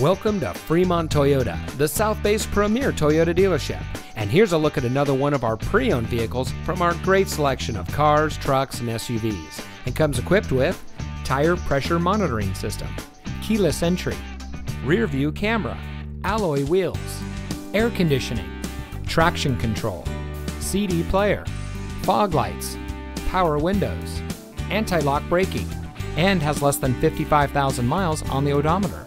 Welcome to Fremont Toyota, the South Bay's premier Toyota dealership. And here's a look at another one of our pre owned vehicles from our great selection of cars, trucks, and SUVs. And comes equipped with tire pressure monitoring system, keyless entry, rear view camera, alloy wheels, air conditioning, traction control, CD player, fog lights, power windows, anti lock braking, and has less than 55,000 miles on the odometer.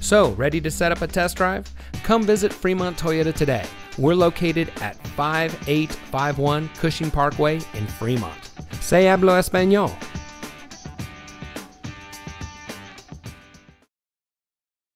So, ready to set up a test drive? Come visit Fremont Toyota today. We're located at 5851 Cushing Parkway in Fremont. Se hablo español.